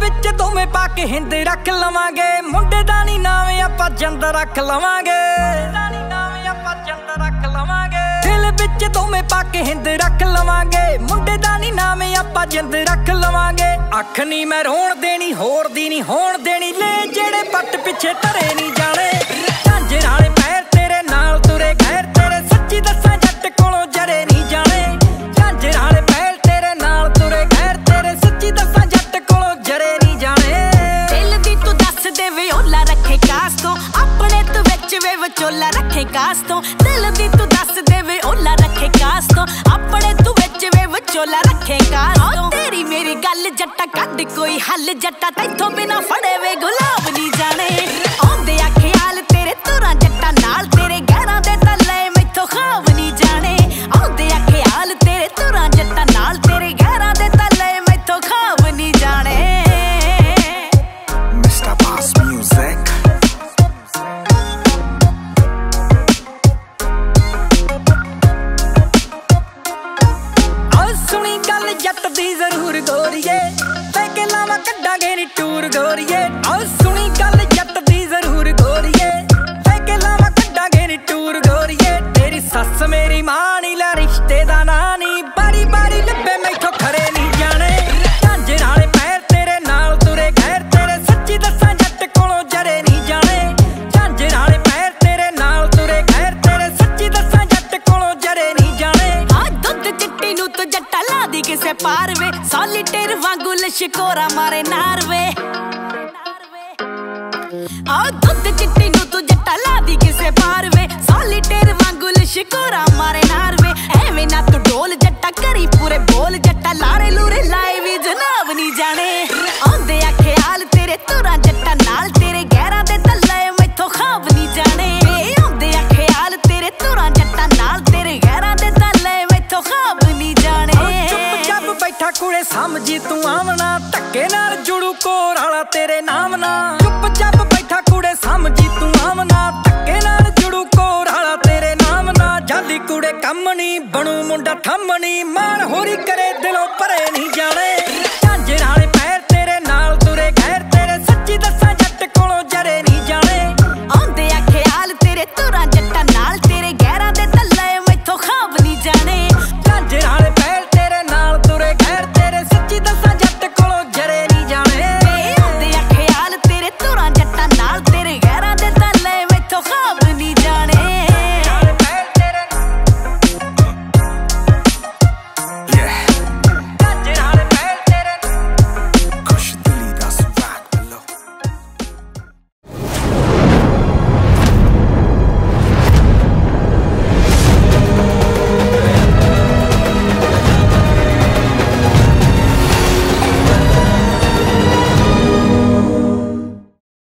ਵਿੱਚ ਦੋਵੇਂ ਪਾ ਕੇ ਹਿੰਦ ਰੱਖ ਲਵਾਂਗੇ। ਮੁੰਡੇ ਦਾ ਨਹੀਂ ਨਾਮ ਆਪਾਂ ਜੰਦ ਰੱਖ ਲਵਾਂਗੇ। ਦਿਲ ਵਿੱਚ ਦੋਵੇਂ ਪਾ ਕੇ ਹਿੰਦ ਰੱਖ ਲਵਾਂਗੇ। ਮੁੰਡੇ ਦਾ ਨਹੀਂ ਨਾਮ ਆਪਾਂ ਜਿੰਦ ਰੱਖ ਲਵਾਂਗੇ। ਅੱਖ ਨਹੀਂ ਮੈਂ ਰੋਣ ਦੇਣੀ, ਹੋਰ ਦੀ ਨਹੀਂ ਹੋਣ ਦੇਣੀ। ਲੈ ਜਿਹੜੇ ਪੱਟ ਪਿੱਛੇ ਧਰੇ ਨਹੀਂ ਜਾਣੇ। ਵਿੱਚ ਰੱਖੇ ਕਾਸ ਤੋਂ। ਦਿਲ ਦੀ ਤੂੰ ਦੱਸ ਦੇਵੇ, ਓਲਾ ਰੱਖੇ ਕਾਸ ਤੋਂ। ਆਪਣੇ ਤੂੰ ਵਿੱਚ ਵੇ ਵਿਚੋਲਾ ਰੱਖੇ ਕਾਸ ਤੋਂ। ਤੇਰੀ ਮੇਰੀ ਗੱਲ ਜੱਟਾ, ਕੱਢ ਕੋਈ ਹੱਲ ਜੱਟਾ। ਤੈਥੋਂ ਬਿਨਾ ਫੜੇ ਵੇ ਗੁਲਾਬ ਜੱਟ ਦੀ ਜ਼ਰੂਰ ਗੋਰੀਏ। ਤੇ ਕੇ ਲਾਵਾ ਕੱਢਾਂਗੇ ਨੀ ਟੂਰ ਗੋਰੀਏ। ਆ ਸੁਣੀ ਗੱਲ, ਜੱਟ ਦੀ ਜ਼ਰੂਰ ਗੋਰੀਏ। ਤੇ ਕੇ ਲਾਵਾ ਕੱਢਾਂਗੇ ਨੀ ਟੂਰ ਗੋਰੀਏ। ਤੇਰੀ ਸੱਸ ਮੇਰੀ ਮਾਂ ਨੀ, ਲੈ ਰਿਸ਼ਤੇ ਦਾ ਨਾਂ ਨੀ। ਬਾਰੀ ਬਾਰੀ ਲੱਭੇ ਮੈਂ ਪਾਰ ਵੇ ਸੋਲੀਟੇਰ ਵਾਂਗੂ ਲਸ਼ਕੋਰਾ ਮਾਰੇ ਨਾਰ ਵੇ ਕੁੜੇ ਤੂੰ ਆਵਣਾ, ਧੱਕੇ ਨਾਲ ਜੁੜੂ ਕੋਰ ਵਾਲਾ ਤੇਰੇ ਨਾਮ ਨਾ ਚੁੱਪ ਚਾਪ ਬੈਠਾ ਕੁੜੇ ਸਮਝੀ ਤੂੰ ਆਵਣਾ, ਧੱਕੇ ਨਾਲ ਜੁੜੂ ਕੋਰ ਵਾਲਾ ਤੇਰੇ ਨਾਮ ਨਾ ਜਾਲੀ ਕੁੜੇ ਕੰਮ ਨਹੀਂ ਬਣੂ ਮੁੰਡਾ ਥੰਮਣੀ ਮਾਣ ਹੋਰੀ ਕਰੇ